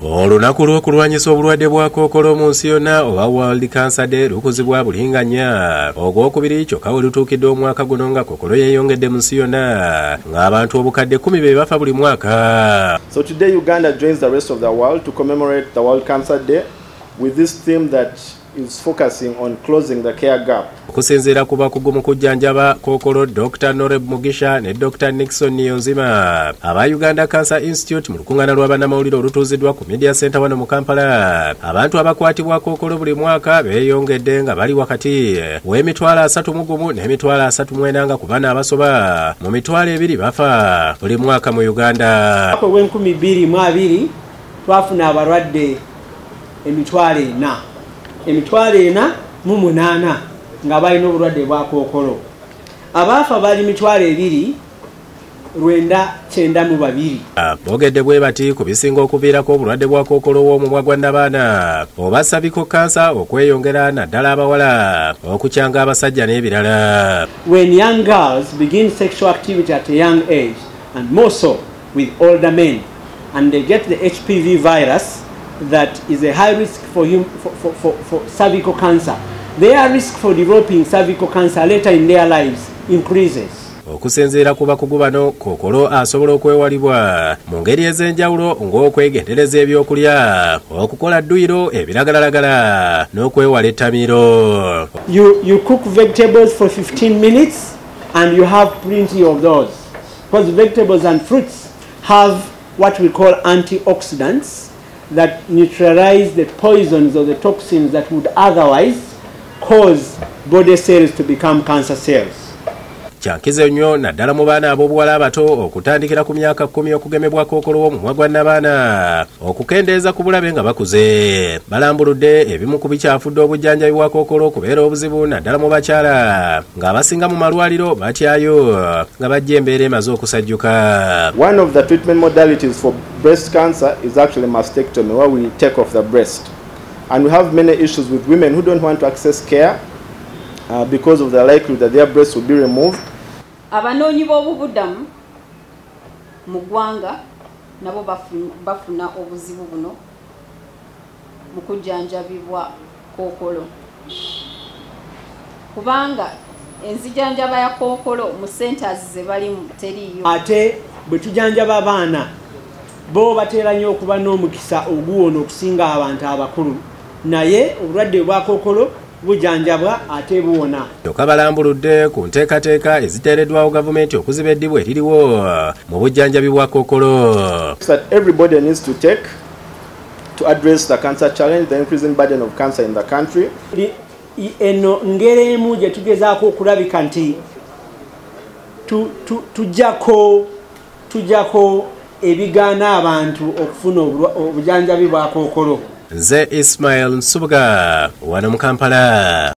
olunaku lw'okulwanyisa obulwadde bwa kookolo mu nsi yonna oba world cancer day lukuzibwa bulinganya ogwokubiri kyokka we lutuukidde omwaka guno nga kookolo yeeyongedde mu nsi yonna ng'abantu obukadde kumi be bafa buli mwaka. So today Uganda joins the rest of the world to commemorate the World Cancer Day with this theme that is focusing on closing the care gap. okusinziira ku bakugu mu kujjanjaba kookolo dr. Noreb mugisha ne dr. Nixon niyonzima aba uganda cancer institute mu lukuŋŋaana lwa bannamawulire olutuuziddwa ku media center wano mu kampala. Abantu abakwatibwa kookolo buli mwaka beeyongedde nga bali wakati w'emitwalo asatu mu gumu n'emitwalo asatu mu ena nga ku bana abasoba. Mu mitwalo ebiri bafa buli mwaka mu uganda. Mu abiri twafuna abalwadde emitwalo ena emitwalo ena mu munaana nga balina obulwadde bwa kookolo abaafa bali mitwalo ebiri lwenda kyenda mu babiri. Boogedde bwe bati ku bisinga okuviirako obulwadde bwa kookolo w'omumwa gwa nnabaana oba sabiko kansa okweyongera naddala abawala okukyanga abasajja n'ebirala. When young girls begin sexual activity at a young age and more so with older men and they get the hpv virus that is a high risk for, him, for, for, for, for cervical cancer. Their risk for developing cervical cancer later in their lives increases. Okusinziira ku bakugu bano kookolo asobola okwewalibwa. Mu ngeri ez'enjawulo ng'okwegendereza ebyokulya okukola dduyiro ebiragalalagala n'okwewala ettamiro. You, you cook vegetables for 15 minutes and you have plenty of those. Because vegetables and fruits have what we call antioxidants that neutralize the poisons or the toxins that would otherwise cause body cells to become cancer cells. Kyankizo nnyo naddala mu baana ab'obuwala abato okutandikira ku myaka kkumi okugemebwa kookolo w'omumwa gwa nnabaana. Okukendeeza ku bulabe nga bakuze. Balambuludde ebimu ku bikyafudde obujjanjabi bwa kookolo okubeera obuzibu naddala mu bakyala. Ng'abasinga mu malwaliro batyayo nga bajja embeera emaze okusajjuka. One of the treatment modalities for breast cancer is actually mastectomy, where we take off the breast. And we have many issues with women who don't want to access care uh, because of the likelihood that their breasts will be removed. abanoonyi b'obubudamu mu ggwanga nabo bafuna obuzibu buno mu kujjanjabibwa kookolo kubanga enzijanjaba ya kookolo mu centers ze balimu teriiyo ate bwe tujanjaba abaana bo batera nnyo okuba n'omukisa oguwona okusinga abantu abakulu. Naye obulwadde bwa kookolo bujanjabwa ate buwona. Kyokka balambuludde ku nteekateeka eziteereddwawo gavumenti okuziba eddibu eririwo mu bujjanjabi bwa kookolo. That everybody needs to take to address the cancer challenge, the increasing burden of cancer in the country. Eno ngeri emu gye tugezaako okulabika nti tu- tu- tujjako tujjako ebigaana abantu okufuna obujanjabi bwa kookolo nze ismail nsubuga wano mu kampala